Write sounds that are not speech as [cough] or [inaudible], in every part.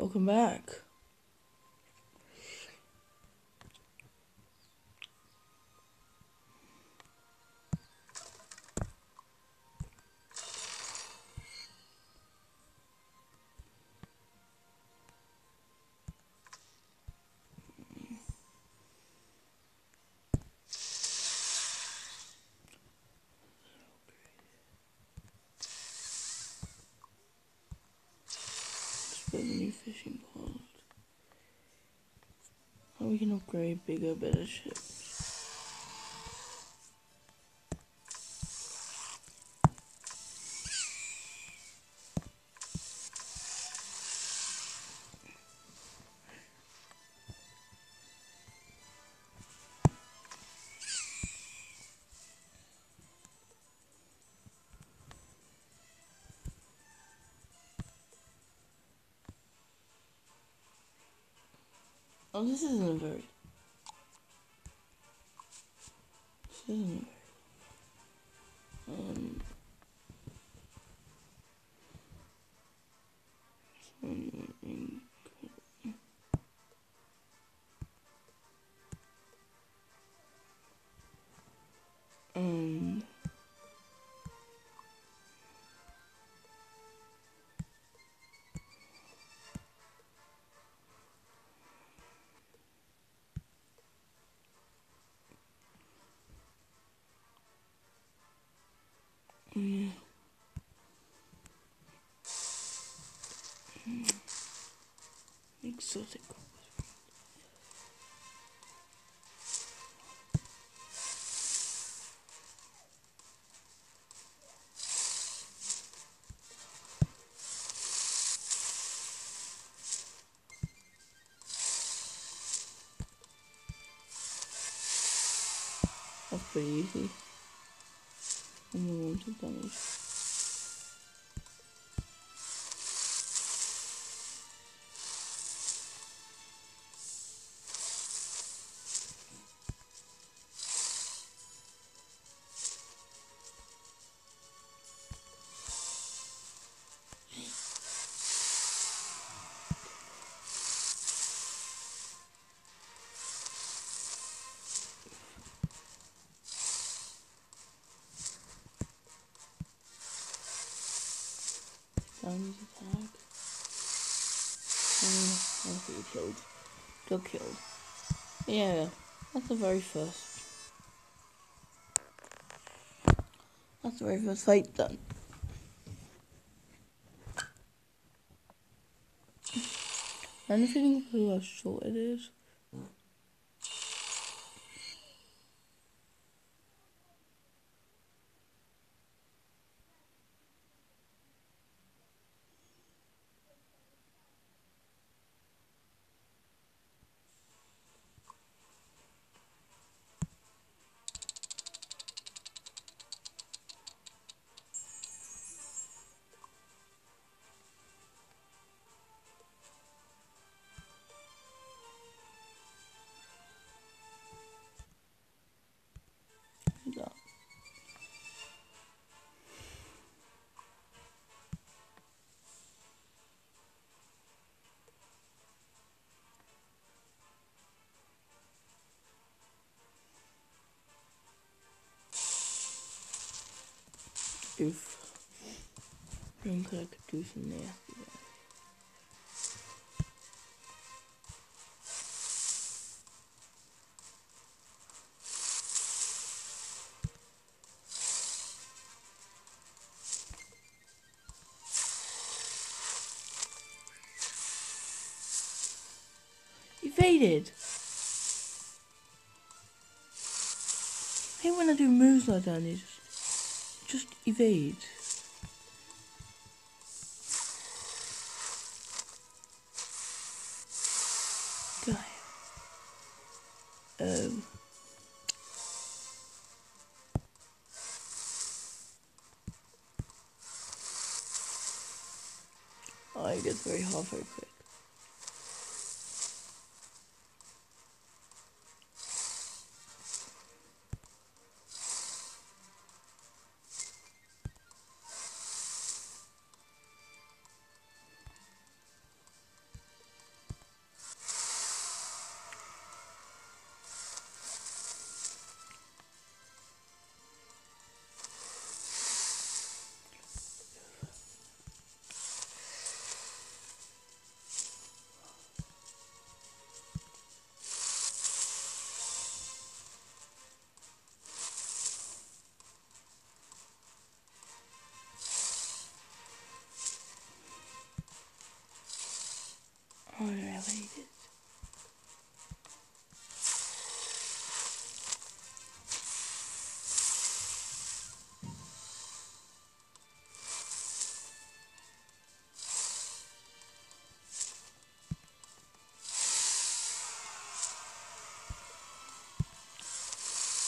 Welcome back. We can upgrade bigger, better ships. Oh, this isn't a very. This isn't a Hmm. Exotic. That's pretty easy. Unwanted damage. Got killed. Yeah, that's the very first. That's the very first fight done. [sighs] I'm feeling how short it is. Oof. I think I could do some nasty damage. Evaded. I hate when I do moves like that just, evade. Guy. Um. Oh, it gets very hard very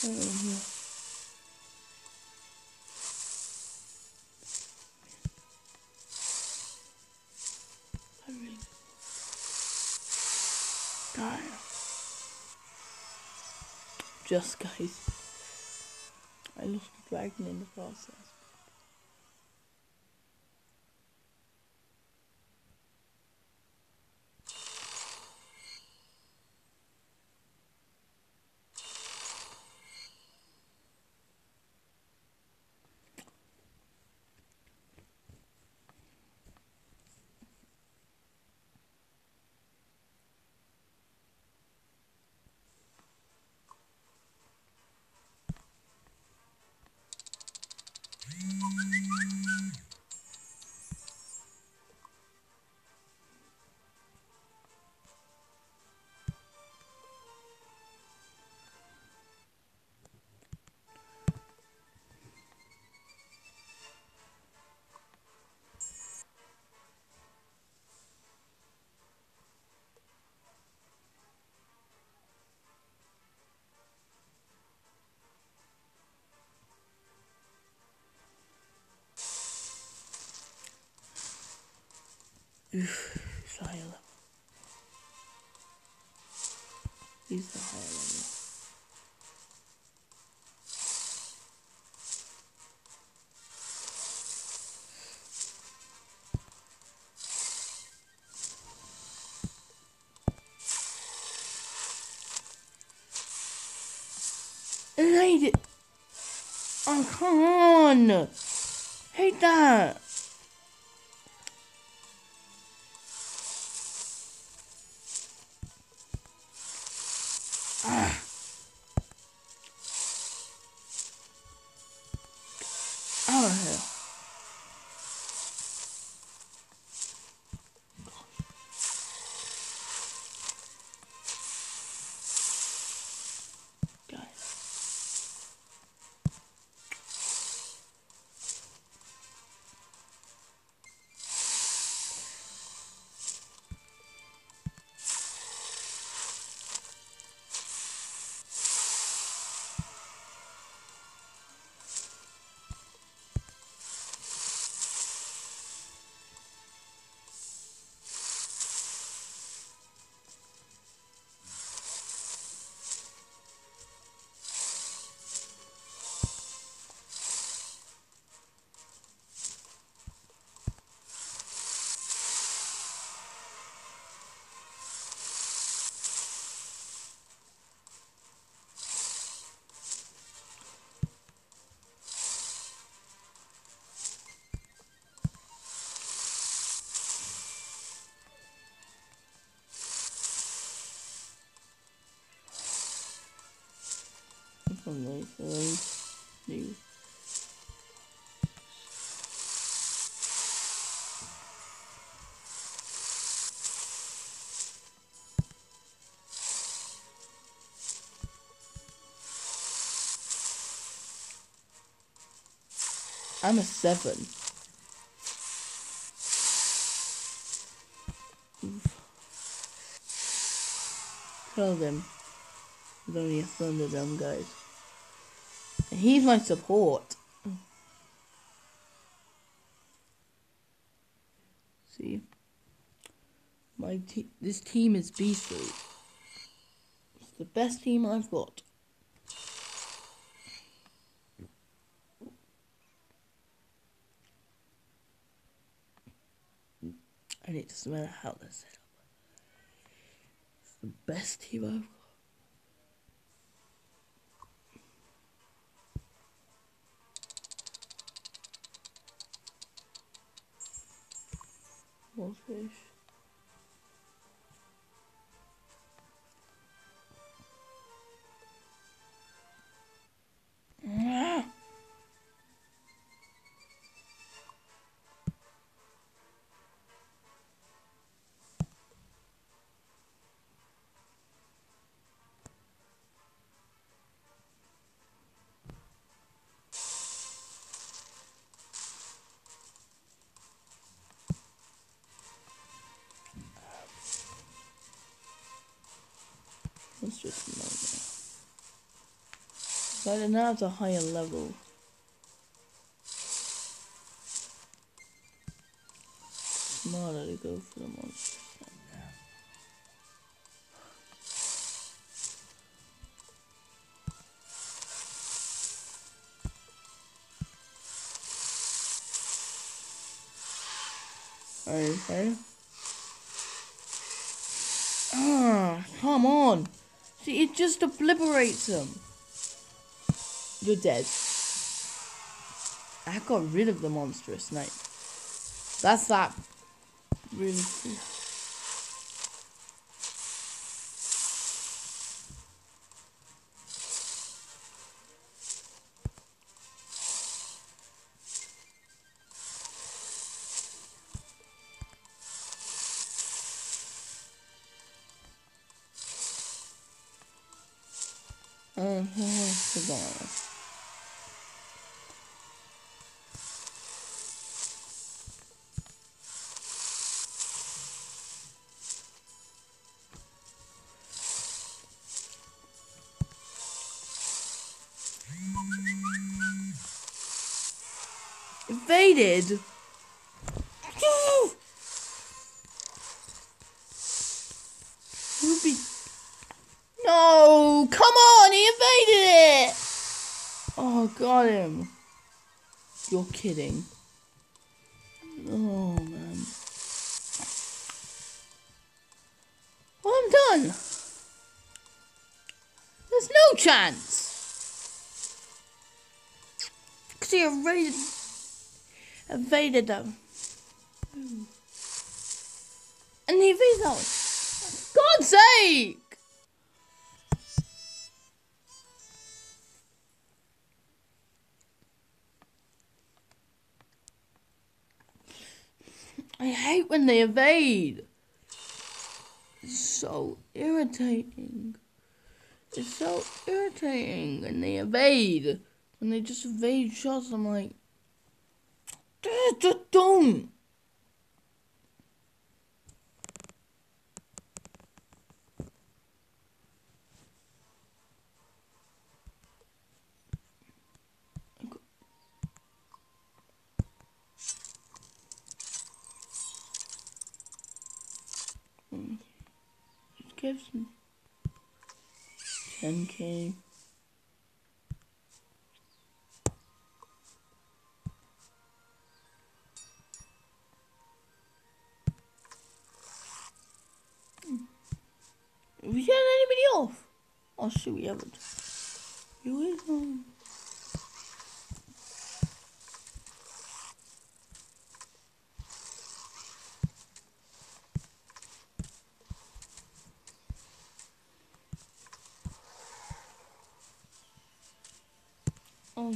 Mm-hmm. Die. Just guys, I lost the dragon in the process. Oof, it's a higher level. He's the higher level. I hate it. Oh, come on. Hate that. New. I'm a seven. Tell them. Only a Thunderdrum guys. He's my support. See? My te- this team is beastly. It's the best team I've got. And it doesn't matter how they're set up. It's the best team I've got. More fish. Just nightmare. But now it's a higher level. Smarter to go for the monster. Okay. Ah, come on. See, it just obliterates them. You're dead. I got rid of the monstrous snake. That's that. Really. Uh, Invaded? Ruby. Him. You're kidding. Oh, man. Well, I'm done. There's no chance. Because he evaded, evaded them. And he evaded one. God's sake! I hate when they evade. It's so irritating. It's so irritating when they evade. When they just evade shots, I'm like, just don't. gives me 10k. Have we had anybody off? Oh shit, we haven't. You is um. Oh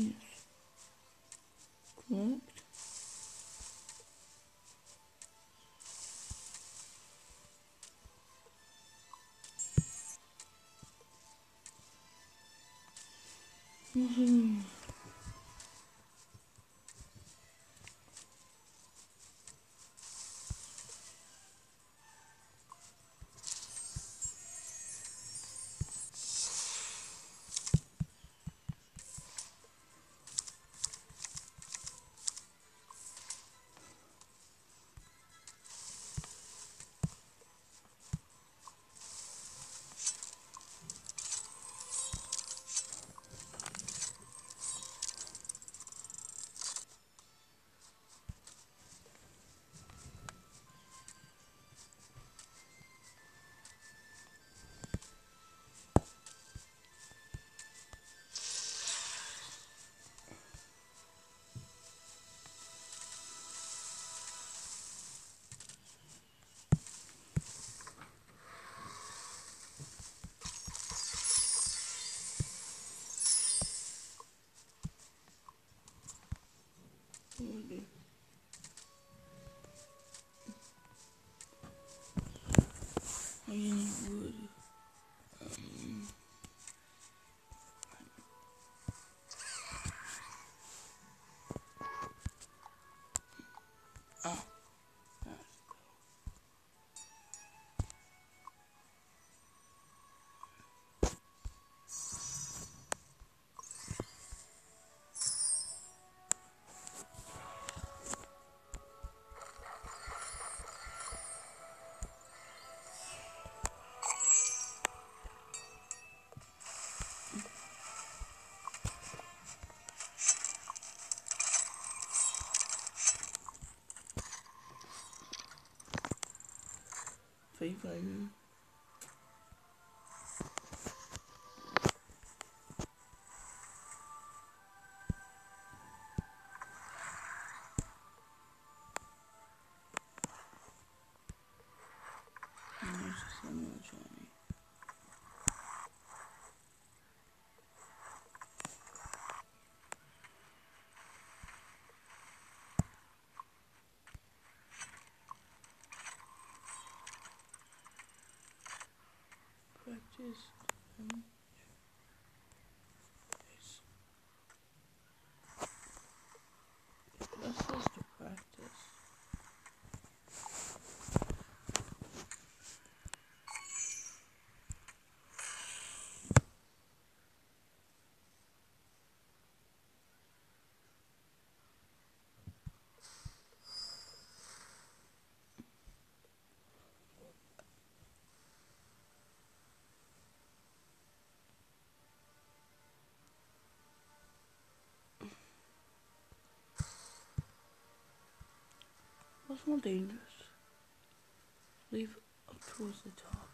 Free. Practice. damage. Um, Yes. This is to practice. What's more dangerous? Leave up towards the top.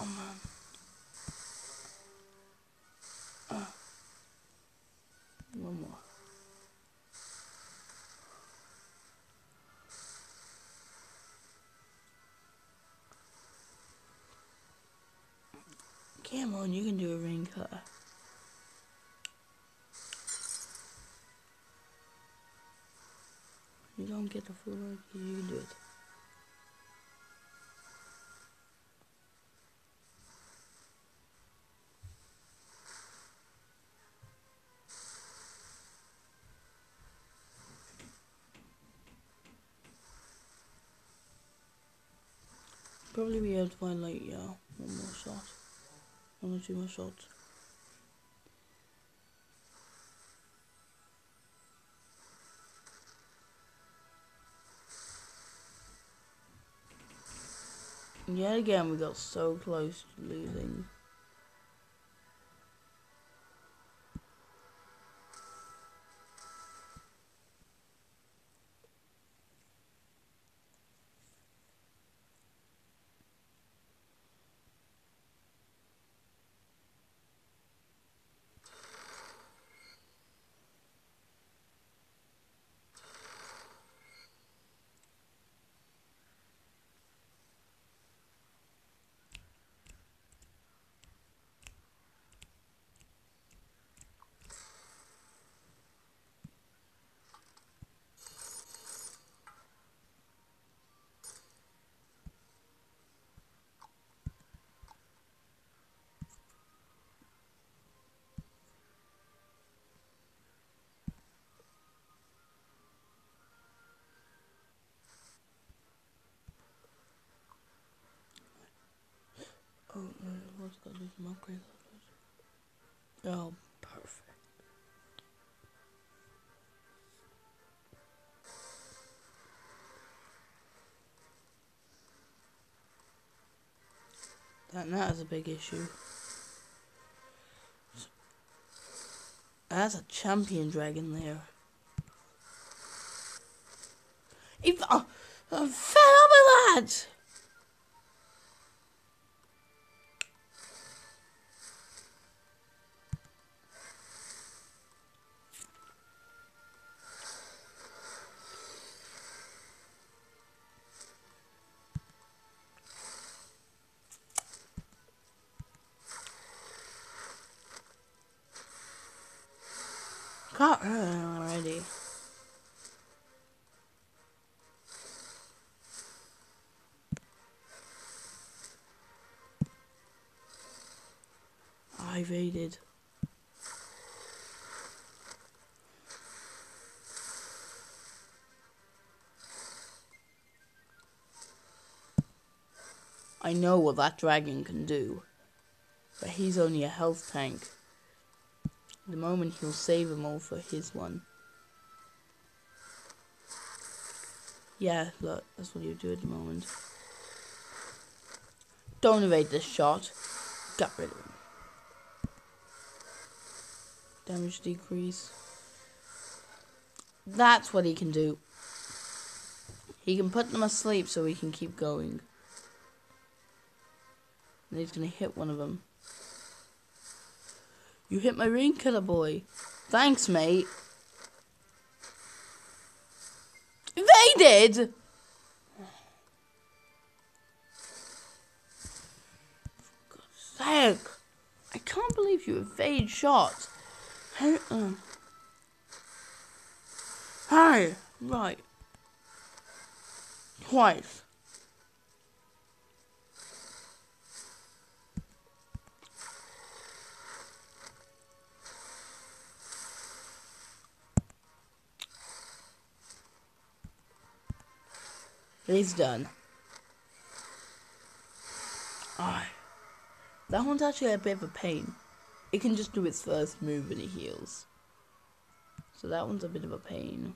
Oh man. Uh, one more. Cameron, you can do a ring cut. You don't get the full work, you can do it. Probably be able to find like yeah, one more shot. Shots. Yet again we got so close to losing. Oh, uh, what's got this upgrade? Oh, perfect. That that is a big issue. That's a champion dragon there. If uh, I'm fed up with that. I know what that dragon can do. But he's only a health tank. The moment he'll save them all for his one. Yeah, look, that's what you do at the moment. Don't evade this shot. Get rid of him. Damage decrease. That's what he can do. He can put them asleep so we can keep going. And he's gonna hit one of them. You hit my ring killer boy. Thanks, mate. Evaded! For God's sake. I can't believe you evade shots. Hey, um. Hi. Right. Twice. He's done. Oh, that one's actually a bit of a pain. It can just do its first move and it heals. So that one's a bit of a pain.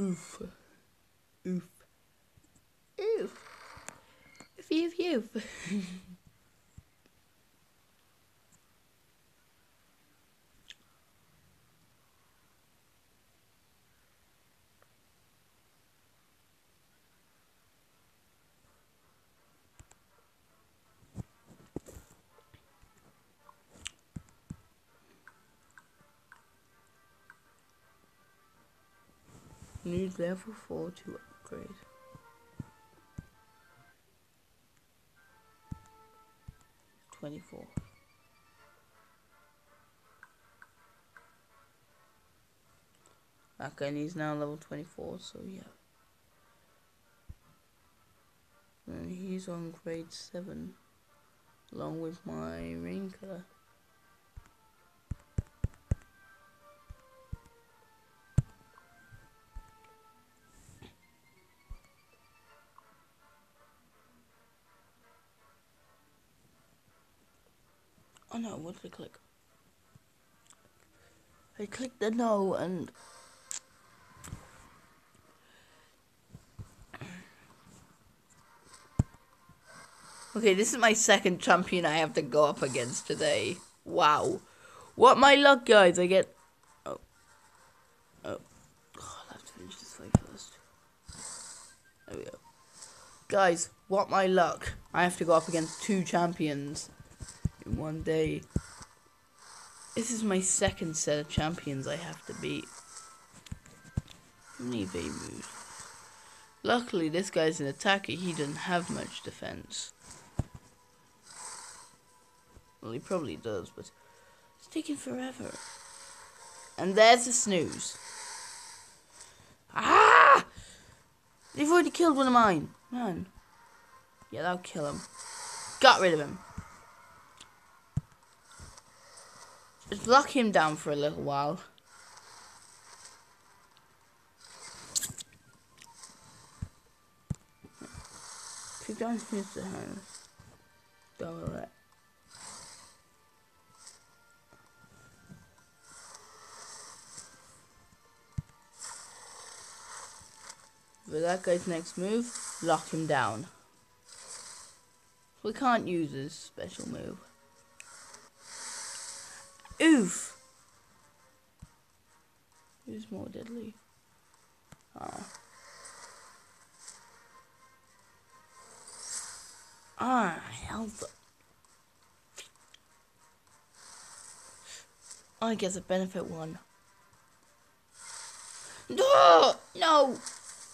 Oof. Oof. Oof. Oof, oof, oof. Need level 4 to upgrade. Twenty-four. Okay, and he's now level 24, so yeah. And he's on grade 7, along with my Rinker. Oh no, what did I click? I clicked the no and Okay, this is my second champion I have to go up against today. Wow. What my luck, guys. I get... Oh. Oh. oh I have to finish this fight first. There we go. Guys, what my luck. I have to go up against two champions in one day. This is my second set of champions I have to beat. How many moves? Luckily, this guy's an attacker. He doesn't have much defense. Well, he probably does, but it's taking forever. And there's the snooze. Ah! They've already killed one of mine. Man. Yeah, that'll kill him. Got rid of him. Lock him down for a little while. If don't use the hand, double it. For that guy's next move, lock him down. We can't use his special move. Oof. Who's more deadly? Ah. Ah, health. I guess a benefit one. No! No!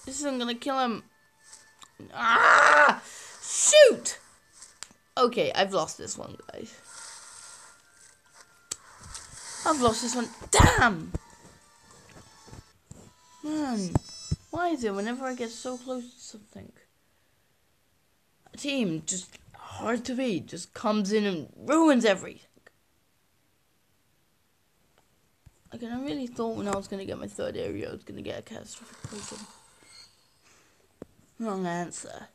This isn't gonna kill him. Ah! Shoot! Okay, I've lost this one, guys. I've lost this one. Damn! Man, why is it whenever I get so close to something, a team just hard to beat just comes in and ruins everything. Okay, I really thought when I was gonna get my third area, I was gonna get a catastrophic poison. Wrong answer.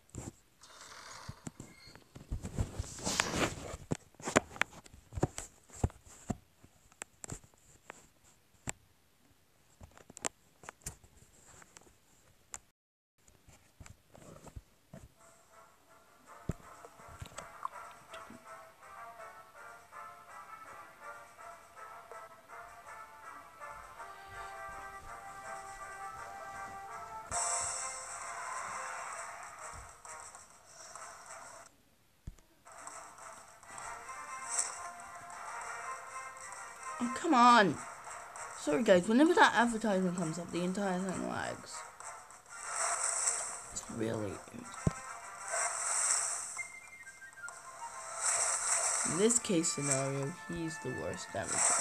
Oh, come on. Sorry, guys. Whenever that advertisement comes up, the entire thing lags. It's really. In this case scenario, he's the worst damager.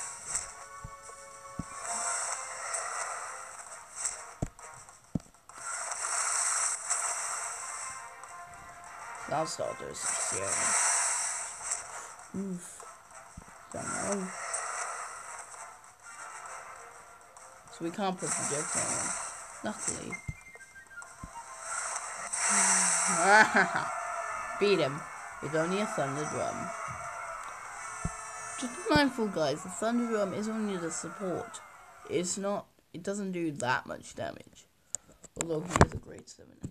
Oof. Don't know. So we can't put the projectile on. Luckily. [laughs] Beat him with only a Thunderdrum. Just be mindful guys, the Thunderdrum is only the support. It's not it doesn't do that much damage. Although he is a great 7 and he's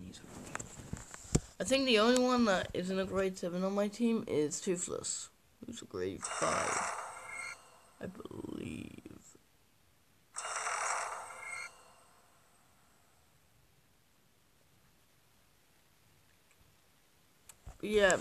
I think the only one that isn't a grade 7 on my team is Toothless, who's a grade 5, I believe. But yeah.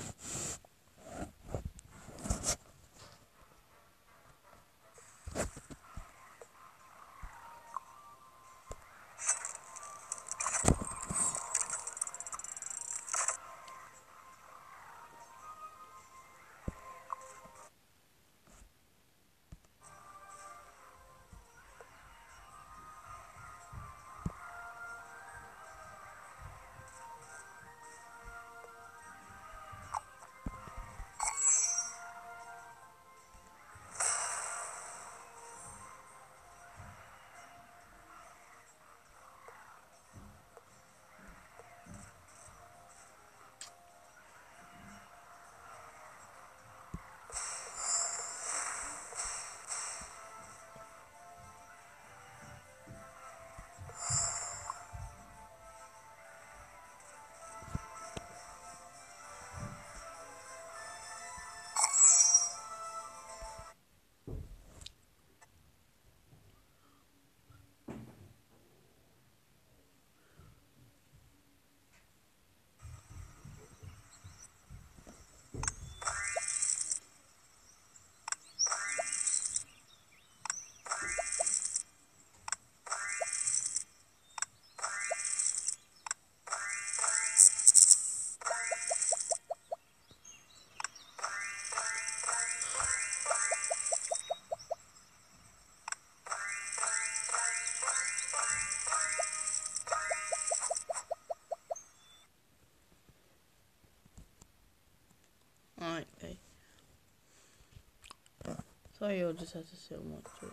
So you'll just have to sit and watch it.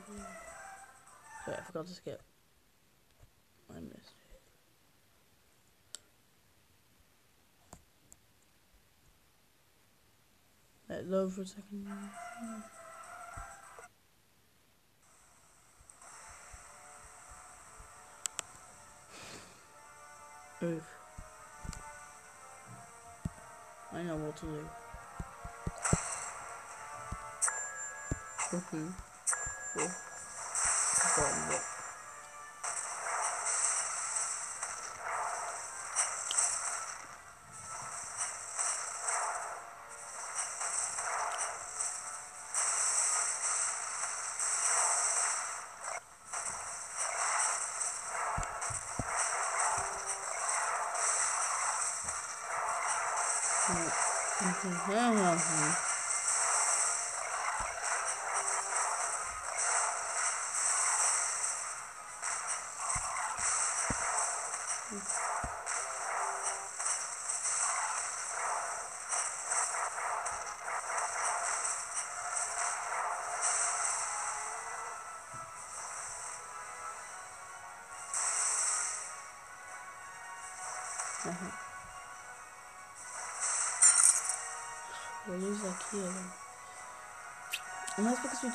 Sorry, I forgot to skip. I missed it. Let it load for a second. Oof. I know what to do. Mm-hmm. Cool. Forgotten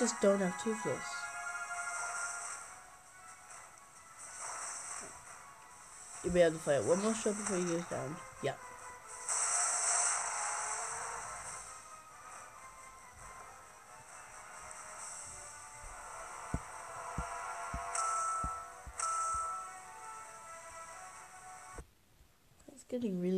just don't have Toothless. You'll be able to play it one more shot before you goes down. Yeah. It's getting really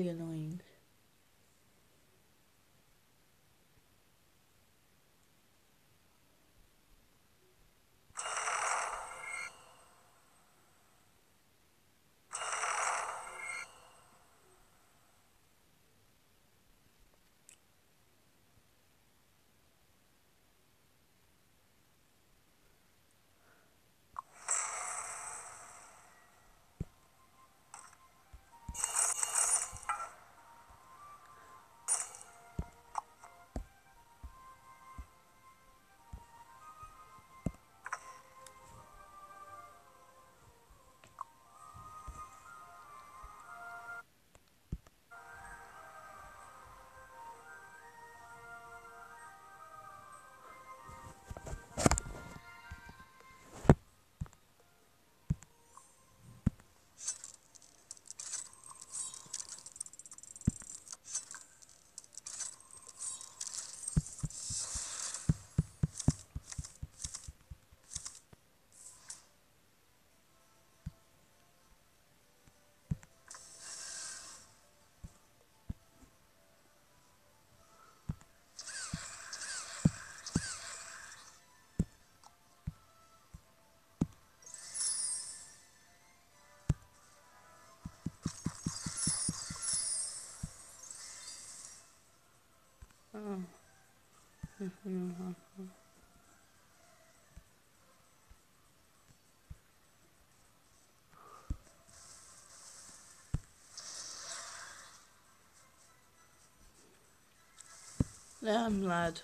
Damn lad.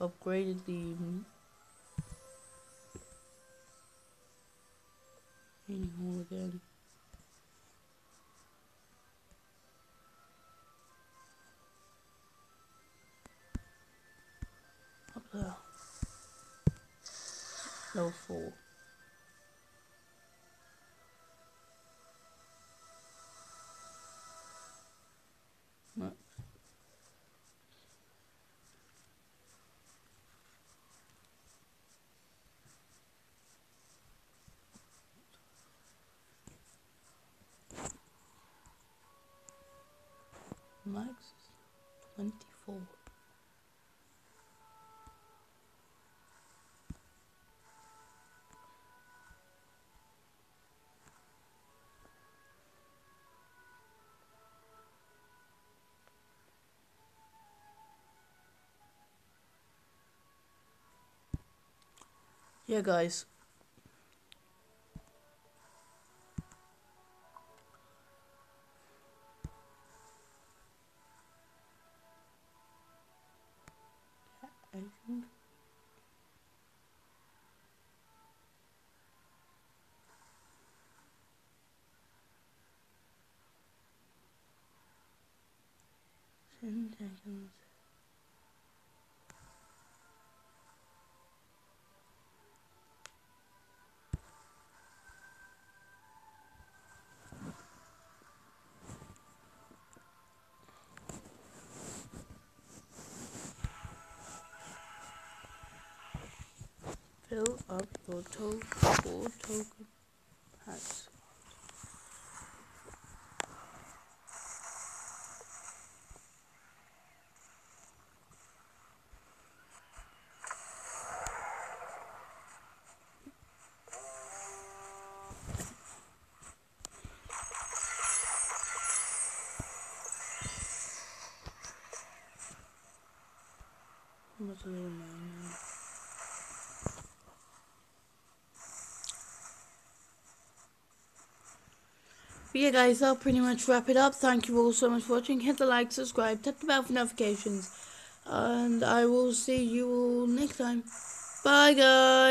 Upgraded the No Level 4. Yeah, guys. Ten seconds. Fill up your to four token hats. What's the name now? But yeah guys, that'll pretty much wrap it up. Thank you all so much for watching. Hit the like, subscribe, tap the bell for notifications. And I will see you all next time. Bye guys.